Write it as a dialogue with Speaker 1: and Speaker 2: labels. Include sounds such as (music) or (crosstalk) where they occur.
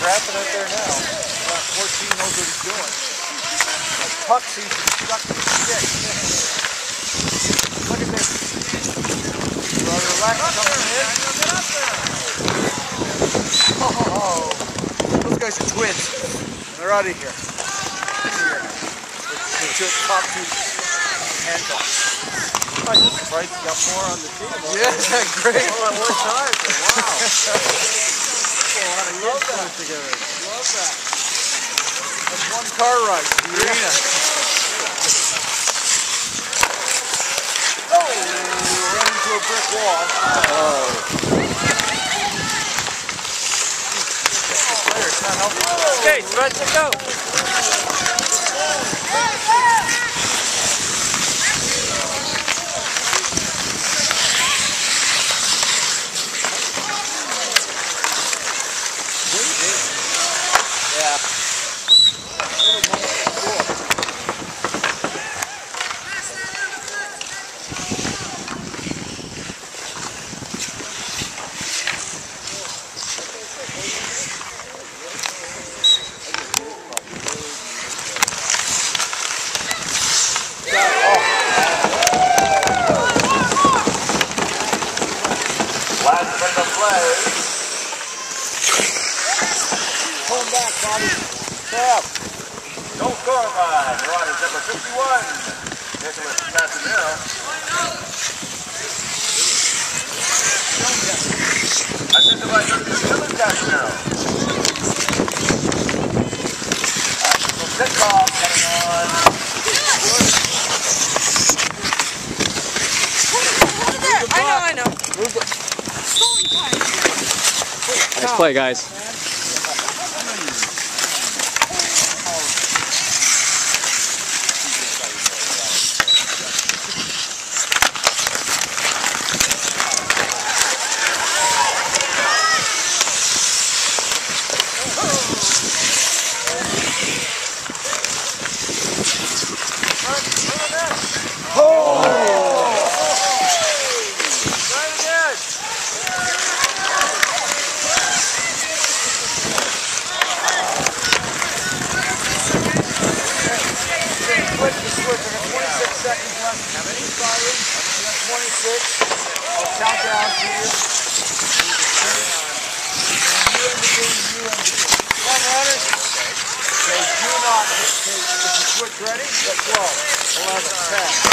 Speaker 1: grabbing out there now. About 14 knows what he's doing. That puck seems to be stuck to the stick. Look at this. Brother Lack coming in. Oh, those guys are twins. They're out of here. Here. The two, top two handcuffs.
Speaker 2: I'm got more on the team. Yeah,
Speaker 1: great. Well, at
Speaker 2: one time. Wow. (laughs) Love that. together. Love that.
Speaker 1: That's one car ride to. Oh, brick wall. Help. Skates, ready to go. Last minute of play. Pull back, Bobby. Crap. No score
Speaker 3: by Marauders number 51. Nicholas Casimiro. Assisted by 32 Nicholas Casimiro. Axel Ditkov getting on.
Speaker 1: I know, I know.
Speaker 2: Nice play, guys.
Speaker 1: Is